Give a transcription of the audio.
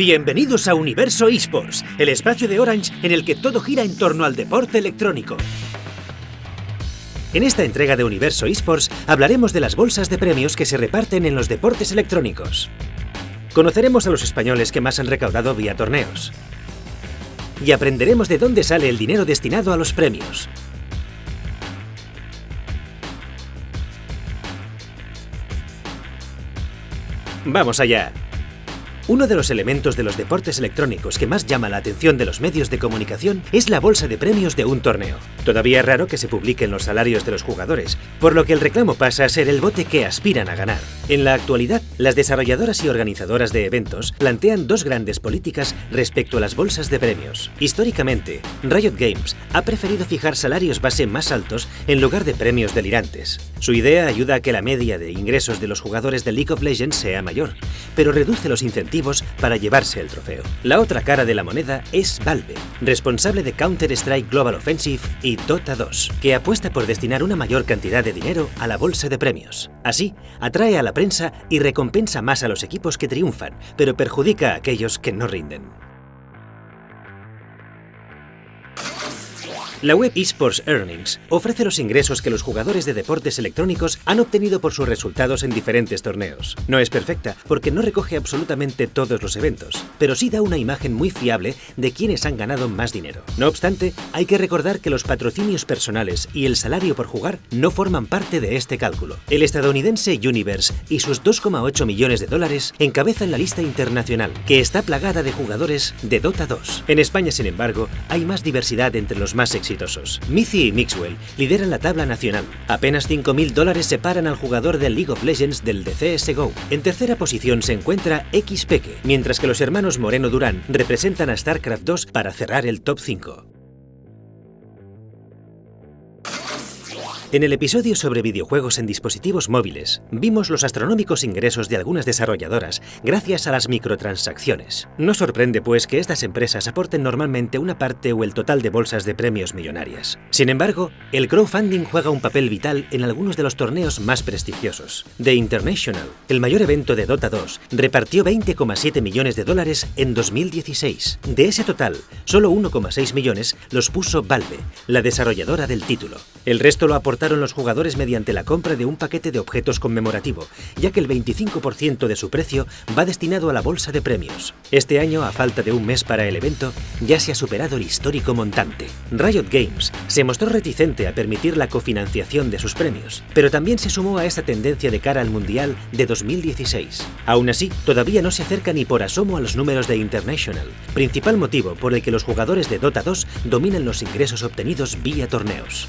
Bienvenidos a Universo eSports, el espacio de Orange en el que todo gira en torno al deporte electrónico. En esta entrega de Universo eSports hablaremos de las bolsas de premios que se reparten en los deportes electrónicos. Conoceremos a los españoles que más han recaudado vía torneos. Y aprenderemos de dónde sale el dinero destinado a los premios. ¡Vamos allá! Uno de los elementos de los deportes electrónicos que más llama la atención de los medios de comunicación es la bolsa de premios de un torneo. Todavía es raro que se publiquen los salarios de los jugadores, por lo que el reclamo pasa a ser el bote que aspiran a ganar. En la actualidad, las desarrolladoras y organizadoras de eventos plantean dos grandes políticas respecto a las bolsas de premios. Históricamente, Riot Games ha preferido fijar salarios base más altos en lugar de premios delirantes. Su idea ayuda a que la media de ingresos de los jugadores de League of Legends sea mayor, pero reduce los incentivos para llevarse el trofeo. La otra cara de la moneda es Valve, responsable de Counter-Strike Global Offensive y Dota 2, que apuesta por destinar una mayor cantidad de dinero a la bolsa de premios. Así, atrae a la prensa y recompensa más a los equipos que triunfan, pero perjudica a aquellos que no rinden. La web eSports Earnings ofrece los ingresos que los jugadores de deportes electrónicos han obtenido por sus resultados en diferentes torneos. No es perfecta porque no recoge absolutamente todos los eventos, pero sí da una imagen muy fiable de quienes han ganado más dinero. No obstante, hay que recordar que los patrocinios personales y el salario por jugar no forman parte de este cálculo. El estadounidense Universe y sus 2,8 millones de dólares encabezan la lista internacional, que está plagada de jugadores de Dota 2. En España, sin embargo, hay más diversidad entre los más exitosos exitosos. y Mixwell lideran la tabla nacional. Apenas 5.000 dólares separan al jugador del League of Legends del de CSGO. En tercera posición se encuentra XPeque, mientras que los hermanos Moreno Durán representan a StarCraft 2 para cerrar el top 5. En el episodio sobre videojuegos en dispositivos móviles, vimos los astronómicos ingresos de algunas desarrolladoras gracias a las microtransacciones. No sorprende, pues, que estas empresas aporten normalmente una parte o el total de bolsas de premios millonarias. Sin embargo, el crowdfunding juega un papel vital en algunos de los torneos más prestigiosos. The International, el mayor evento de Dota 2, repartió 20,7 millones de dólares en 2016. De ese total, solo 1,6 millones los puso Valve, la desarrolladora del título. El resto lo aportó los jugadores mediante la compra de un paquete de objetos conmemorativo, ya que el 25% de su precio va destinado a la bolsa de premios. Este año, a falta de un mes para el evento, ya se ha superado el histórico montante. Riot Games se mostró reticente a permitir la cofinanciación de sus premios, pero también se sumó a esta tendencia de cara al Mundial de 2016. Aún así, todavía no se acerca ni por asomo a los números de International, principal motivo por el que los jugadores de Dota 2 dominan los ingresos obtenidos vía torneos.